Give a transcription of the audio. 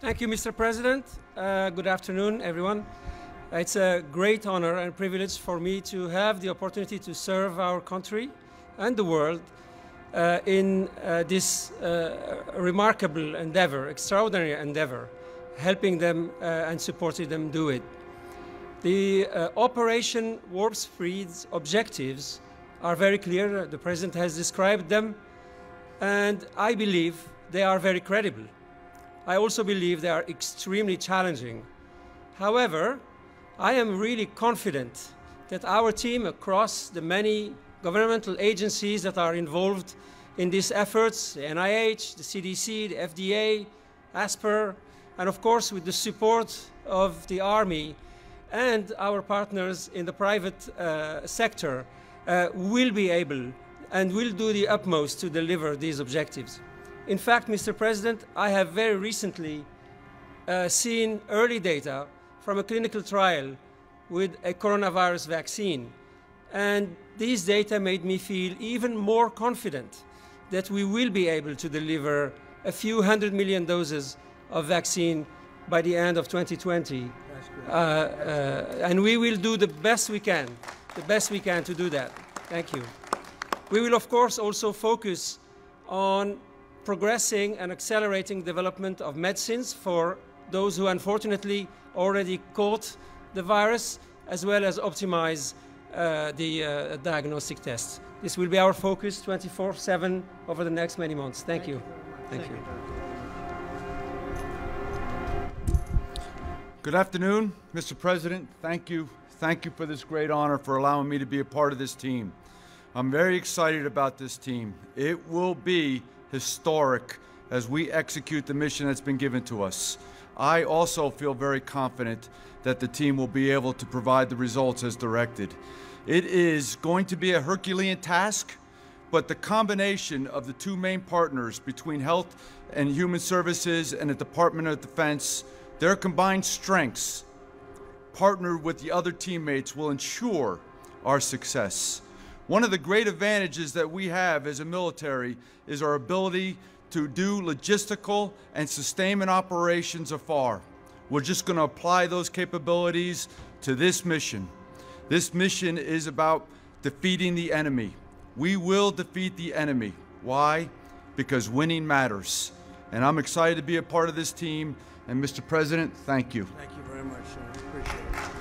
Thank you, Mr. President. Uh, good afternoon, everyone. It's a great honor and privilege for me to have the opportunity to serve our country and the world uh, in uh, this uh, remarkable endeavor, extraordinary endeavor, helping them uh, and supporting them do it. The uh, Operation Warp Speed's objectives are very clear. The President has described them, and I believe they are very credible. I also believe they are extremely challenging. However, I am really confident that our team across the many governmental agencies that are involved in these efforts, the NIH, the CDC, the FDA, ASPR, and of course with the support of the Army and our partners in the private uh, sector, uh, will be able and will do the utmost to deliver these objectives. In fact, Mr. President, I have very recently uh, seen early data from a clinical trial with a coronavirus vaccine. And these data made me feel even more confident that we will be able to deliver a few hundred million doses of vaccine by the end of 2020. Uh, uh, and we will do the best we can, the best we can to do that. Thank you. We will, of course, also focus on progressing and accelerating development of medicines for those who unfortunately already caught the virus, as well as optimize uh, the uh, diagnostic tests. This will be our focus 24-7 over the next many months. Thank, Thank you. you Thank, Thank, you. you. Good afternoon, Mr. President. Thank you. Thank you for this great honor for allowing me to be a part of this team. I'm very excited about this team. It will be historic as we execute the mission that's been given to us. I also feel very confident that the team will be able to provide the results as directed. It is going to be a Herculean task, but the combination of the two main partners between Health and Human Services and the Department of Defense, their combined strengths, partnered with the other teammates, will ensure our success. One of the great advantages that we have as a military is our ability to do logistical and sustainment operations afar. We're just going to apply those capabilities to this mission. This mission is about defeating the enemy. We will defeat the enemy. Why? Because winning matters. And I'm excited to be a part of this team. And Mr. President, thank you. Thank you very much. Appreciate it.